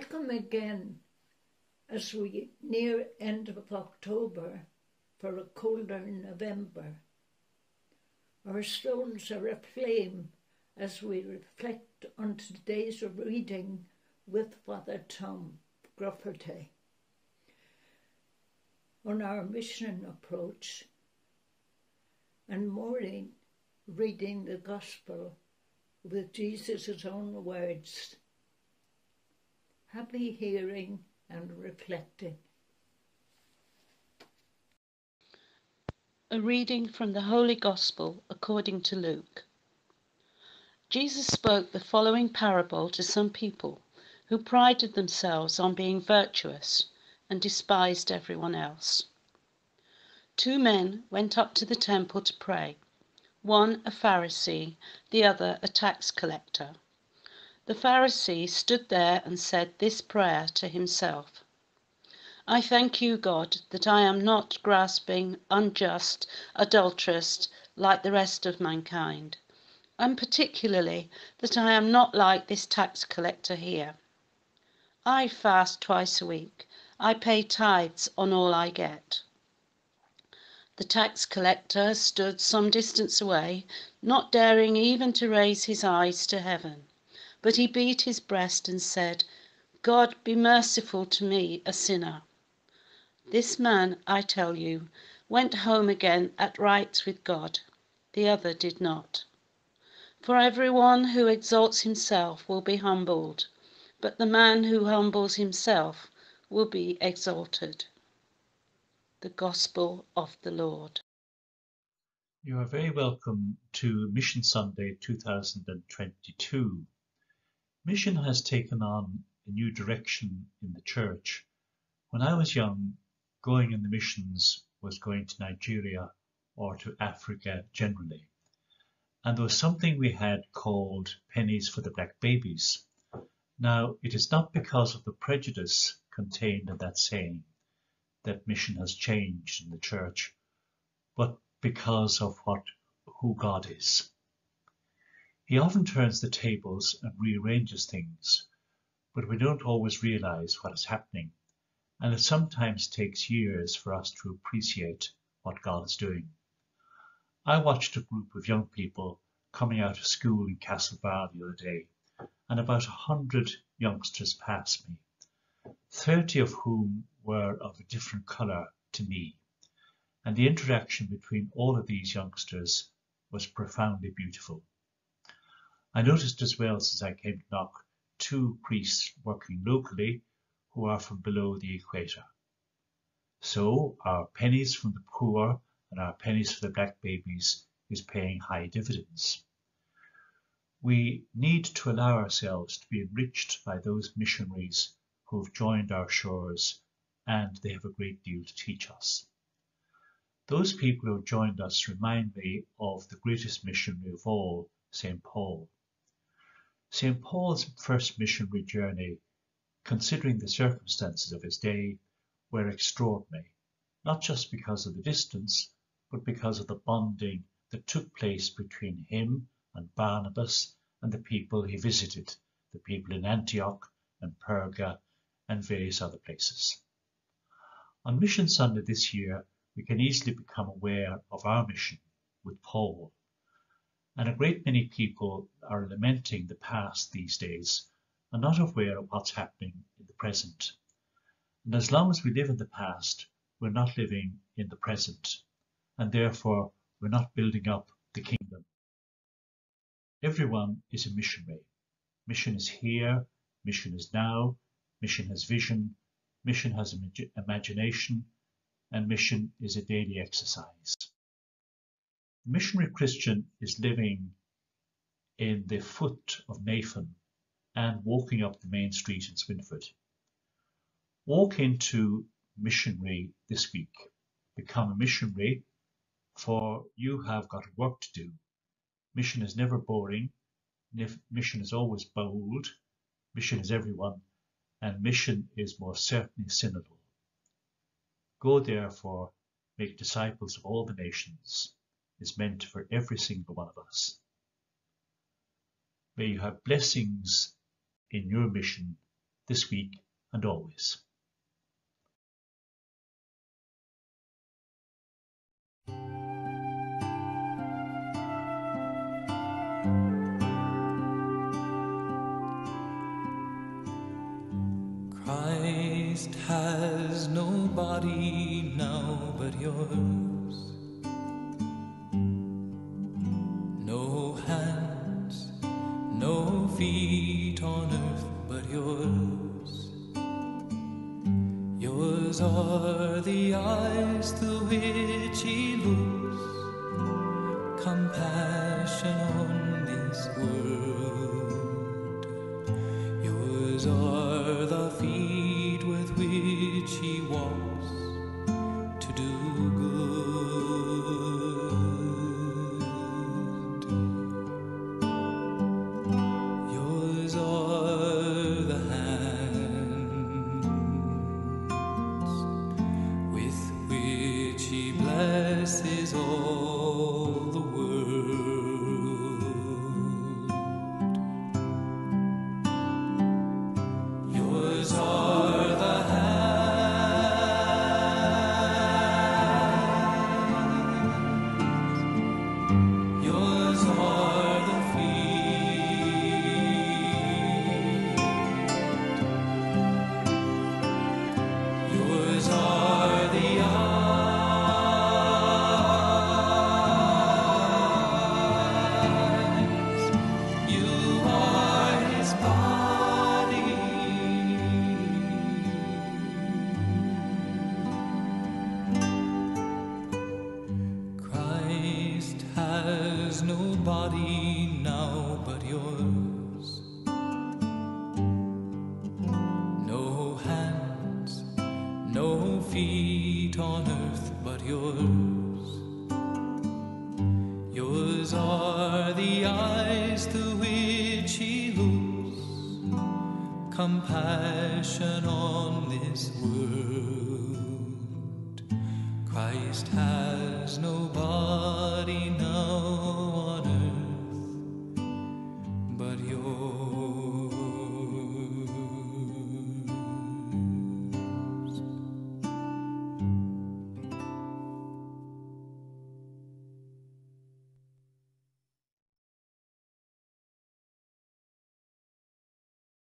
Welcome again as we near end of October for a colder November. Our souls are aflame as we reflect on today's reading with Father Tom Grufferty. On our mission approach and Maureen reading the Gospel with Jesus' own words happy hearing and reflecting. A reading from the Holy Gospel according to Luke. Jesus spoke the following parable to some people who prided themselves on being virtuous and despised everyone else. Two men went up to the temple to pray, one a Pharisee, the other a tax collector. The Pharisee stood there and said this prayer to himself I thank you, God, that I am not grasping, unjust, adulterous like the rest of mankind, and particularly that I am not like this tax collector here. I fast twice a week. I pay tithes on all I get. The tax collector stood some distance away, not daring even to raise his eyes to heaven. But he beat his breast and said, God, be merciful to me, a sinner. This man, I tell you, went home again at rights with God. The other did not. For everyone who exalts himself will be humbled, but the man who humbles himself will be exalted. The Gospel of the Lord. You are very welcome to Mission Sunday 2022. Mission has taken on a new direction in the church. When I was young, going in the missions was going to Nigeria or to Africa generally. And there was something we had called pennies for the black babies. Now, it is not because of the prejudice contained in that saying that mission has changed in the church, but because of what who God is. He often turns the tables and rearranges things, but we don't always realize what is happening, and it sometimes takes years for us to appreciate what God is doing. I watched a group of young people coming out of school in Castlebar the other day, and about a hundred youngsters passed me, thirty of whom were of a different colour to me, and the interaction between all of these youngsters was profoundly beautiful. I noticed as well since I came to Knock two priests working locally who are from below the equator. So our pennies from the poor and our pennies for the black babies is paying high dividends. We need to allow ourselves to be enriched by those missionaries who have joined our shores and they have a great deal to teach us. Those people who joined us remind me of the greatest missionary of all, St. Paul. St. Paul's first missionary journey, considering the circumstances of his day, were extraordinary, not just because of the distance, but because of the bonding that took place between him and Barnabas and the people he visited, the people in Antioch and Perga and various other places. On Mission Sunday this year, we can easily become aware of our mission with Paul and a great many people are lamenting the past these days and not aware of what's happening in the present. And as long as we live in the past, we're not living in the present, and therefore we're not building up the kingdom. Everyone is a missionary. Mission is here, mission is now, mission has vision, mission has imagination, and mission is a daily exercise. Missionary Christian is living in the foot of Nephin and walking up the main street in Swinford. Walk into missionary this week. Become a missionary, for you have got work to do. Mission is never boring. Mission is always bold. Mission is everyone. And mission is most certainly synodal. Go therefore, make disciples of all the nations is meant for every single one of us. May you have blessings in your mission this week and always. Christ has no body now but yours, on earth but yours. Yours are the eyes through which He looks, compassion on this world. Yours are the feet with which He walks to do good. Feet on earth but yours. Yours are the eyes through which He looks, compassion on this world. Christ has no body now